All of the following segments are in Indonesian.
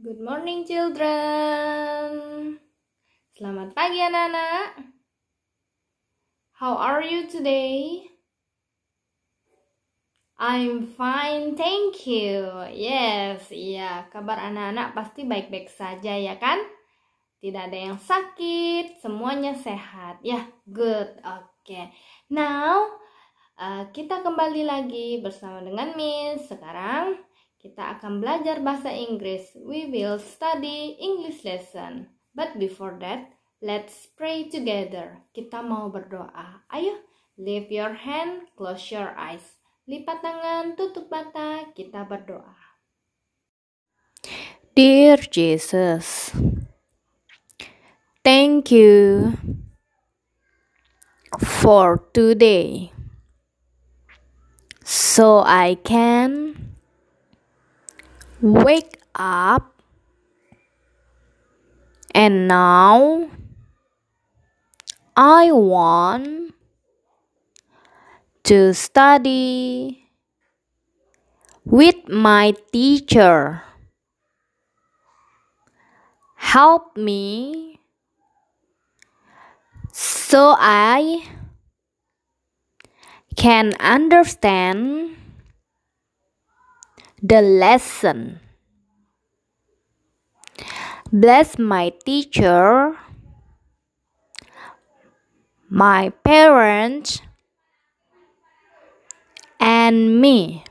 Good morning, children. Selamat pagi, anak-anak. How are you today? I'm fine, thank you. Yes, iya, kabar anak-anak pasti baik-baik saja ya kan? Tidak ada yang sakit, semuanya sehat. Ya, good. Oke. Okay. Now, uh, kita kembali lagi bersama dengan Miss. Sekarang kita akan belajar bahasa Inggris. We will study English lesson. But before that, let's pray together. Kita mau berdoa. Ayo, lift your hand, close your eyes. Lipat tangan, tutup mata, kita berdoa. Dear Jesus, thank you for today. So I can wake up and now I want to study with my teacher. Help me so I can understand the lesson. Bless my teacher, my parents, and me.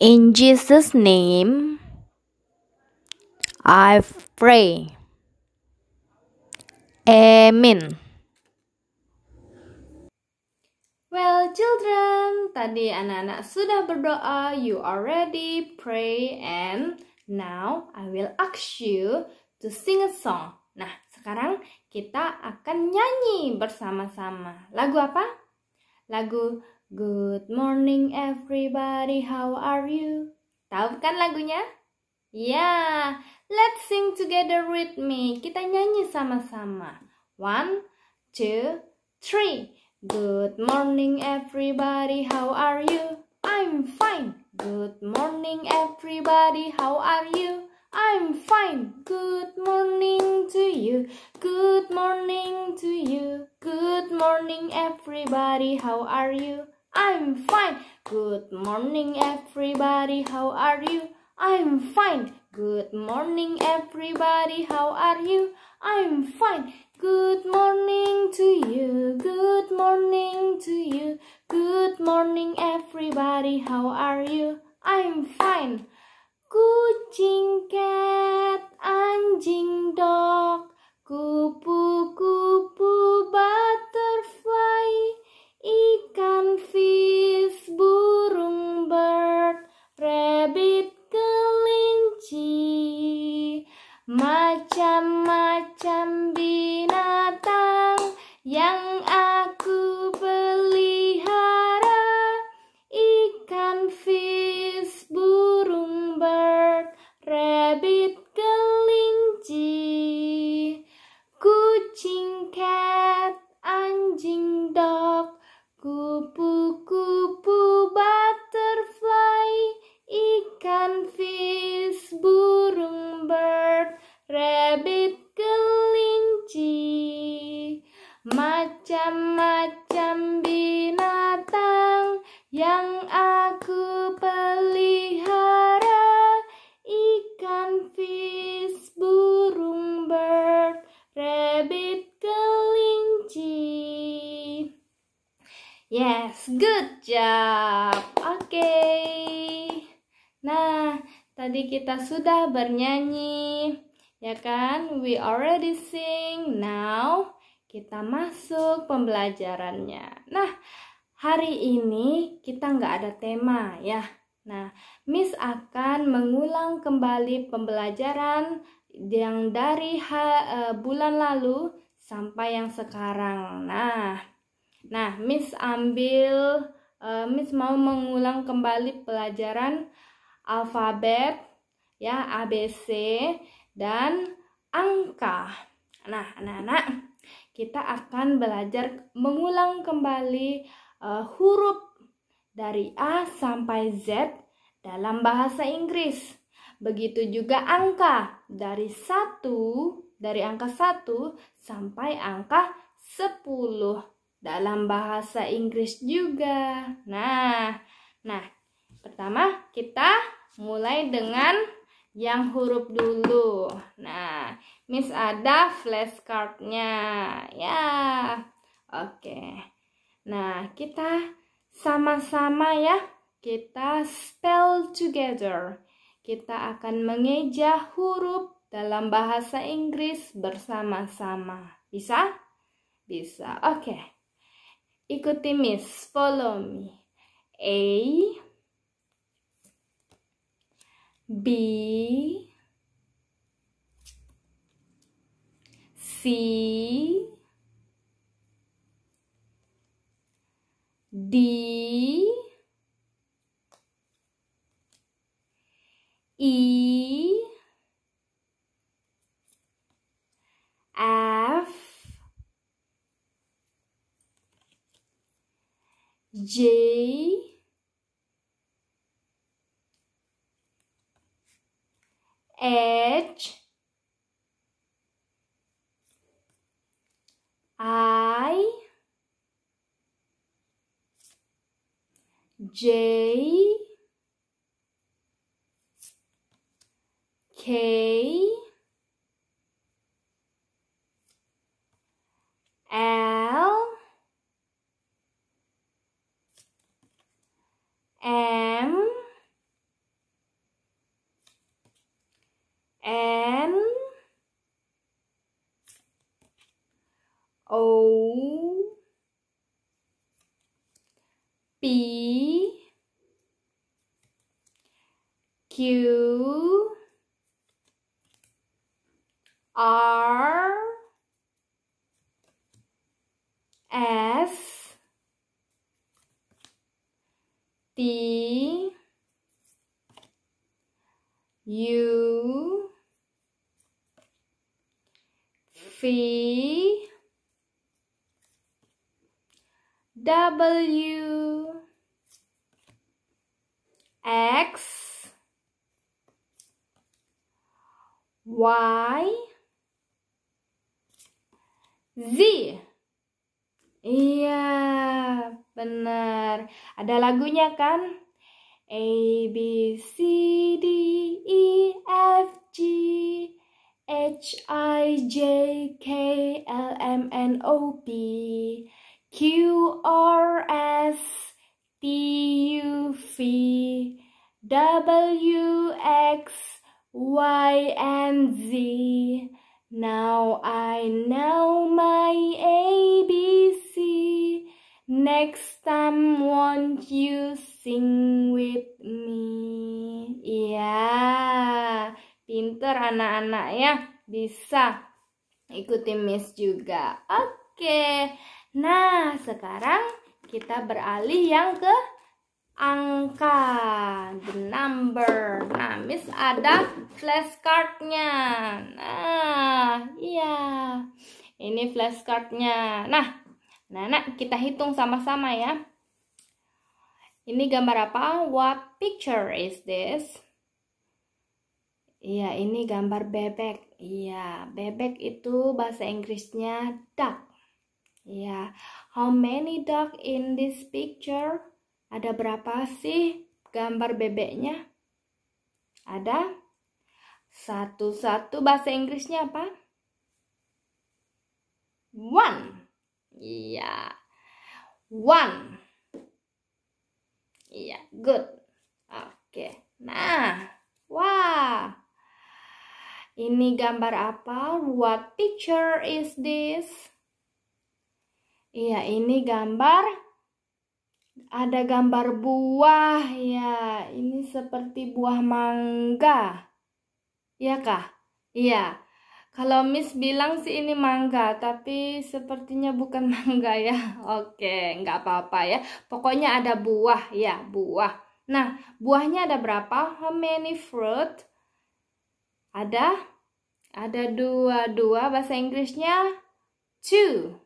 In Jesus' name, I pray. Amen. Well, children, tadi anak-anak sudah berdoa, you already pray, and now I will ask you to sing a song. Nah, sekarang kita akan nyanyi bersama-sama. Lagu apa? Lagu Good Morning Everybody, How Are You? Tahu kan lagunya? Ya, yeah. let's sing together with me. Kita nyanyi sama-sama. One, two, three. Good morning everybody, how are you? I'm fine. Good morning everybody, how are you? I'm fine. Good morning to you. Good morning to you. Good morning everybody, how are you? I'm fine. Good morning everybody, how are you? I'm fine. Good morning everybody, how are you? I'm fine. Good morning morning everybody, how are you? I'm fine. Kucing, cat, anjing, dog, ikan fish burung bird rabbit kelinci yes good job oke okay. nah tadi kita sudah bernyanyi ya kan we already sing now kita masuk pembelajarannya. Nah, hari ini kita nggak ada tema ya. Nah, Miss akan mengulang kembali pembelajaran yang dari uh, bulan lalu sampai yang sekarang. Nah, nah Miss ambil, uh, Miss mau mengulang kembali pelajaran alfabet ya ABC dan angka. Nah, anak-anak kita akan belajar mengulang kembali uh, huruf dari A sampai Z dalam bahasa Inggris. Begitu juga angka dari satu dari angka satu sampai angka sepuluh dalam bahasa Inggris juga. Nah, nah, pertama kita mulai dengan yang huruf dulu. Nah, Miss ada flashcardnya, ya. Oke. Nah, kita sama-sama ya. Kita spell together. Kita akan mengeja huruf dalam bahasa Inggris bersama-sama. Bisa? Bisa. Oke. Ikuti Miss. Follow me. A B C J H. I. J. K P Q R S T U V W X Y Z. Iya, benar. Ada lagunya kan? A B C D E F G H I J K L M N O P Q R S T U V W X Y and Z Now I know my ABC. Next time won't you sing with me? Iya, pinter anak-anak ya. Bisa ikuti Miss juga. Oke. Nah, sekarang kita beralih yang ke angka, the number. Nah, Miss ada flashcardnya. Nah, iya. Ini flashcardnya. Nah, nah, kita hitung sama-sama ya. Ini gambar apa? What picture is this? Iya, ini gambar bebek. Iya, bebek itu bahasa Inggrisnya duck. Iya, how many duck in this picture? Ada berapa sih gambar bebeknya? Ada satu-satu bahasa Inggrisnya apa? One. Iya. One. Iya, good. Oke. Nah, wah. Ini gambar apa? What picture is this? Iya, ini gambar ada gambar buah ya. Ini seperti buah mangga. Iya kah? Iya. Kalau Miss bilang sih ini mangga, tapi sepertinya bukan mangga ya. Oke, nggak apa-apa ya. Pokoknya ada buah ya, buah. Nah, buahnya ada berapa? How many fruit? Ada? Ada dua. Dua bahasa Inggrisnya two.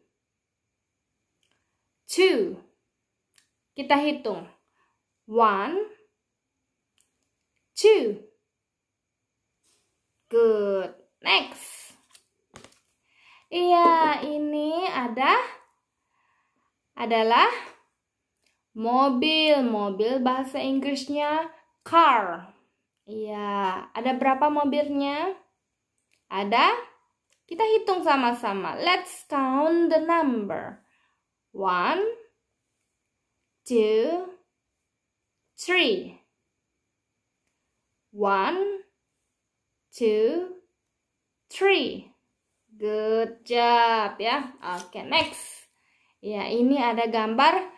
Two. Kita hitung. One, two, Good. Next. Iya, ini ada adalah mobil. Mobil bahasa Inggrisnya car. Iya, ada berapa mobilnya? Ada? Kita hitung sama-sama. Let's count the number. One, two, three. One, two, three. Good job ya. Oke, okay, next. Ya, ini ada gambar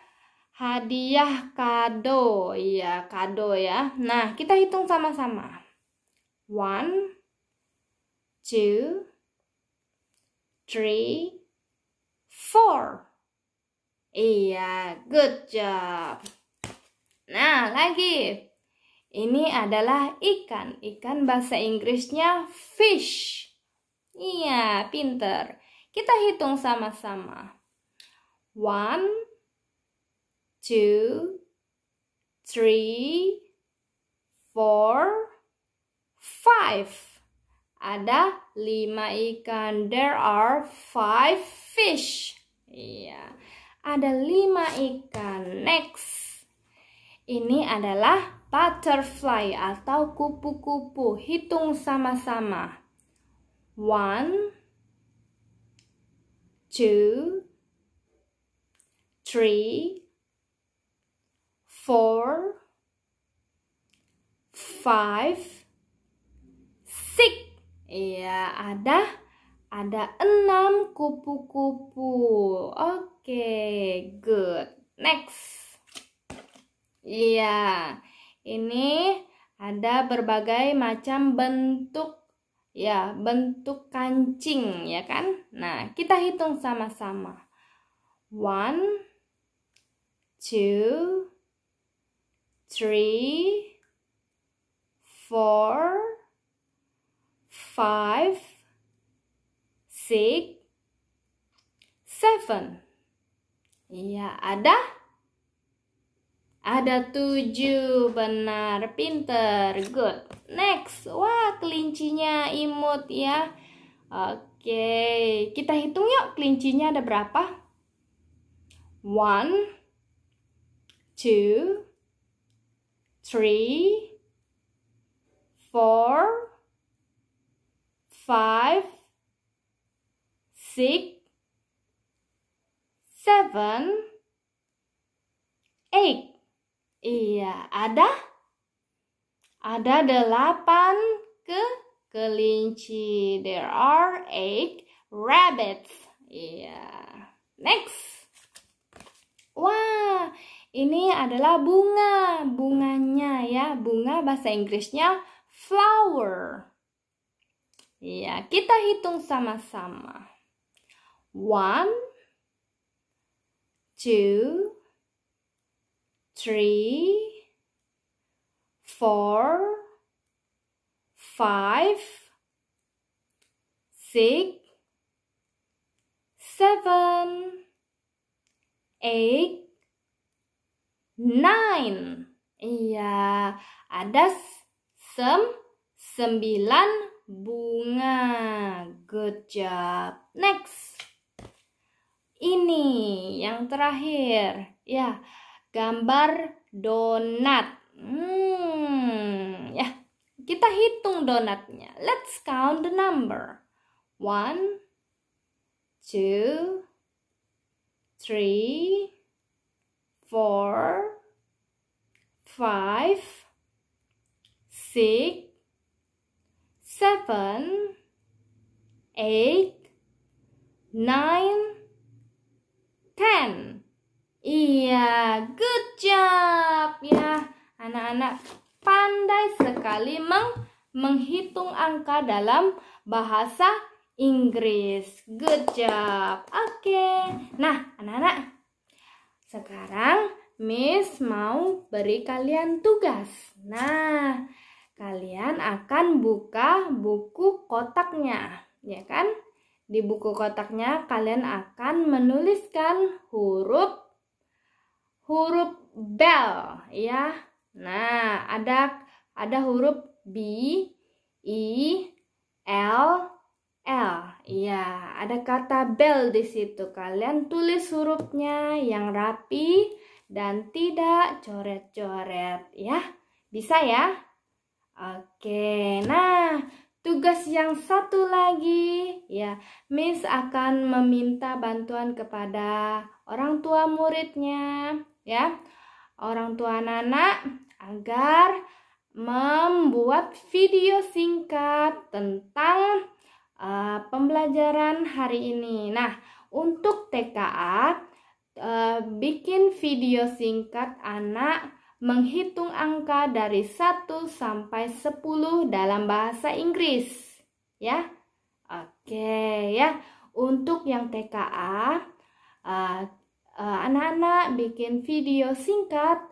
hadiah kado. Iya, kado ya. Nah, kita hitung sama-sama. One, two, three, four. Iya, good job. Nah, lagi. Ini adalah ikan. Ikan bahasa Inggrisnya fish. Iya, pinter. Kita hitung sama-sama. One, two, three, four, five. Ada lima ikan. There are five fish. Iya, ada lima ikan. Next. Ini adalah butterfly atau kupu-kupu. Hitung sama-sama. One, two, three, four, five, six. Iya, ada ada enam kupu-kupu. Oke, okay, good. Next. Iya, ini ada berbagai macam bentuk ya, bentuk kancing ya kan? Nah, kita hitung sama-sama. One, two, three, four, five, six, seven. Iya, ada? Ada tujuh, benar, pinter, good. Next, wah kelincinya imut ya. Oke, kita hitung yuk kelincinya ada berapa? One, two, three, four, five, six, seven, eight. Iya, ada? Ada delapan ke kelinci. There are eight rabbits. Iya. Next. Wah, ini adalah bunga. Bunganya ya, bunga bahasa Inggrisnya flower. Ya, kita hitung sama-sama. One, two, three, four, five, six, seven, eight, nine. Iya, ada sem sembilan bunga. Good job. Next. Ini yang terakhir. Ya, gambar donat. Hmm, ya. Kita hitung donatnya. Let's count the number. One, two, three, four, five, six, seven, eight, nine, ten. Iya, good job ya. Anak-anak pandai sekali meng menghitung angka dalam bahasa Inggris. Good job. Oke. Okay. Nah, anak-anak, sekarang Miss mau beri kalian tugas. Nah, kalian akan buka buku kotaknya, ya kan? Di buku kotaknya kalian akan menuliskan huruf huruf bell, ya. Nah, ada ada huruf B, I, L L. Iya, ada kata bell di situ. Kalian tulis hurufnya yang rapi dan tidak coret-coret ya. Bisa ya? Oke. Nah, tugas yang satu lagi ya, Miss akan meminta bantuan kepada orang tua muridnya ya. Orang tua anak agar membuat video singkat tentang uh, pembelajaran hari ini. Nah, untuk TKA, uh, bikin video singkat anak menghitung angka dari 1 sampai 10 dalam bahasa Inggris. Ya, oke ya. Untuk yang TKA, uh, uh, anak-anak bikin video singkat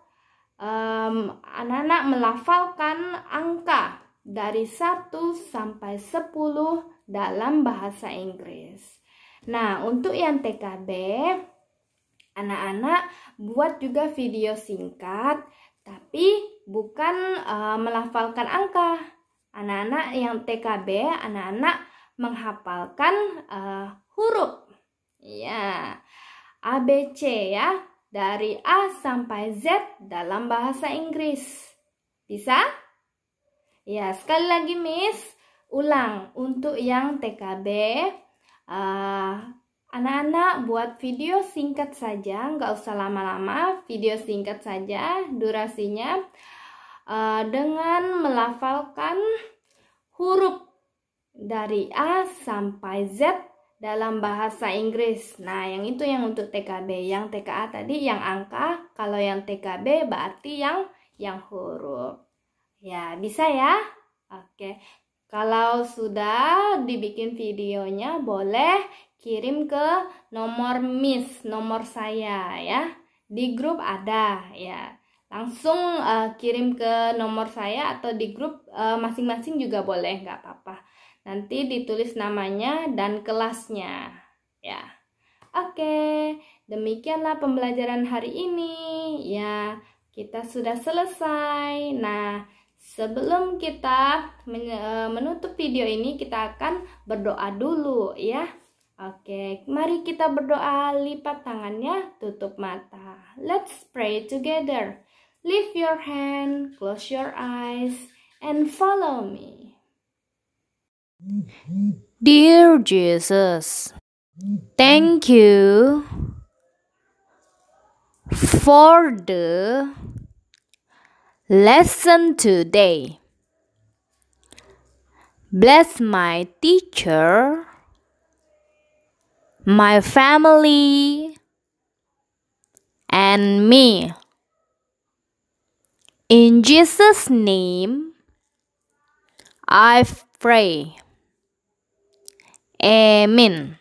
um, anak-anak melafalkan angka dari 1 sampai 10 dalam bahasa Inggris. Nah, untuk yang TKB, anak-anak buat juga video singkat, tapi bukan uh, melafalkan angka. Anak-anak yang TKB, anak-anak menghafalkan uh, huruf. Ya, ABC ya dari A sampai Z dalam bahasa Inggris. Bisa? Ya, sekali lagi Miss, ulang untuk yang TKB. Uh, Anak-anak buat video singkat saja, nggak usah lama-lama, video singkat saja durasinya uh, dengan melafalkan huruf dari A sampai Z dalam bahasa Inggris. Nah, yang itu yang untuk TKB, yang TKA tadi yang angka, kalau yang TKB berarti yang yang huruf. Ya, bisa ya? Oke. Kalau sudah dibikin videonya, boleh kirim ke nomor Miss, nomor saya ya. Di grup ada ya. Langsung uh, kirim ke nomor saya atau di grup eh, masing-masing uh, juga boleh, nggak apa-apa. Nanti ditulis namanya dan kelasnya. Ya. Oke, demikianlah pembelajaran hari ini. Ya, kita sudah selesai. Nah, sebelum kita e, menutup video ini, kita akan berdoa dulu ya. Oke, mari kita berdoa, lipat tangannya, tutup mata. Let's pray together. Lift your hand, close your eyes, and follow me. Dear Jesus, thank you for the lesson today. Bless my teacher, my family, and me. In Jesus' name, I pray. Amin.